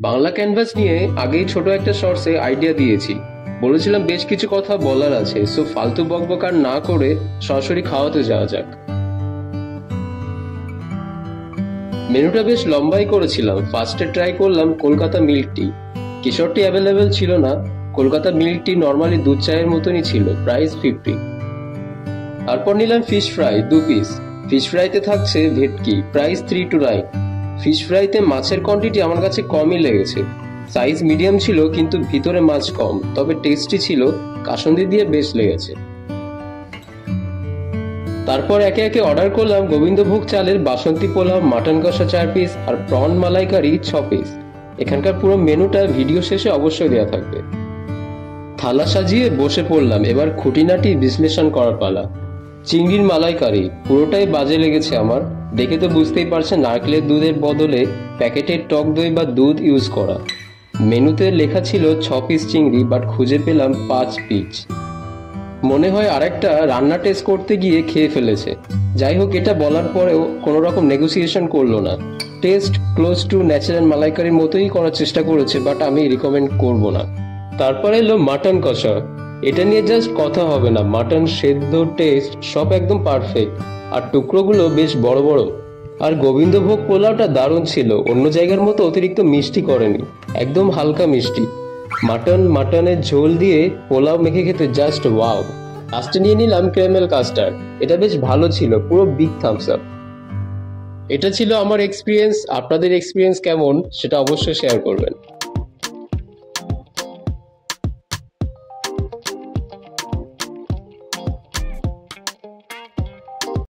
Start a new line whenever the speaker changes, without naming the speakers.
Bangla canvas নিয়ে আগেই ছোট একটা শর্টসে আইডিয়া দিয়েছি। বলেছিলাম বেশ কিছু কথা বলার আছে সো ফালতু বকবক আর না করে সরাসরি খাওয়াতে যাওয়া যাক। মেনুটা বেশ লম্বাই করেছিলাম ফার্স্টে ট্রাই করলাম কলকাতা মিল্ক টি কিশোরটি অ্যাভেলেবেল ছিল না, কলকাতা মিল্ক টি নর্মালি দুধ চায়ের মতনই ছিল প্রাইস ফিফটি তারপর নিলাম ফিশ ফ্রাই দু পিস ফিশ ফ্রাইতে থাকছে ভেটকি price three two nine fish ফ্রাইতে মাছের কোয়ান্টিটি আমার কাছে কমই লেগেছে। সাইজ মিডিয়াম ছিল, কিন্তু ভিতরে মাছ কম, তবে টেস্টি ছিল, কাসন্দি দিয়ে বেশ লেগেছে। তারপর একে একে অর্ডার করলাম গোবিন্দভোগ চালের বাসন্তী পোলাও মাটন কষা চার পিস আর প্রন মালাইকারি ছ পিস এখানকার পুরো মেনুটা ভিডিও শেষে অবশ্যই দেওয়া থাকবে। থালা সাজিয়ে বসে পড়লাম, এবার খুঁটিনাটি বিশ্লেষণ করার পালা। চিংড়ির মালাইকারি পুরোটাই বাজে লেগেছে আমার। দেখে তো বুঝতেই পারছেন নারকেলের দুধের বদলে প্যাকেটের টক দই বা দুধ ইউজ করা। মেনুতে লেখা ছিল ছ পিস চিংড়ি, বাট খুঁজে পেলাম পাঁচ পিস মনে হয় আরেকটা রান্না টেস্ট করতে গিয়ে খেয়ে ফেলেছে। যাই হোক, এটা বলার পরেও কোনো রকম নেগোসিয়েশন করল না। টেস্ট ক্লোজ টু ন্যাচারাল মালাইকারির মতোই করার চেষ্টা করেছে, বাট আমি রিকমেন্ড করব না। তারপরে এলো মাটন কষা। এটা নিয়ে জাস্ট কথা হবে না। মাটন সেদ্ধ টেস্ট সব একদম পারফেক্ট আর টুকরোগুলো বেশ বড় বড়। আর গোবিন্দভোগ পোলাওটা দারুণ ছিল। অন্য জায়গার মতো অতিরিক্ত মিষ্টি করেনি। একদম হালকা মিষ্টি। মাটন মাটনের ঝোল দিয়ে পোলাও মেখে খেতে জাস্ট ওয়াও লাস্টে নিয়ে নিলাম ক্যারামেল কাস্টার্ড এটা বেশ ভালো ছিল। পুরো বিগ থামস আপ এটা ছিল আমার এক্সপিরিয়েন্স আপনাদের এক্সপিরিয়েন্স কেমন? সেটা অবশ্যই শেয়ার করবেন।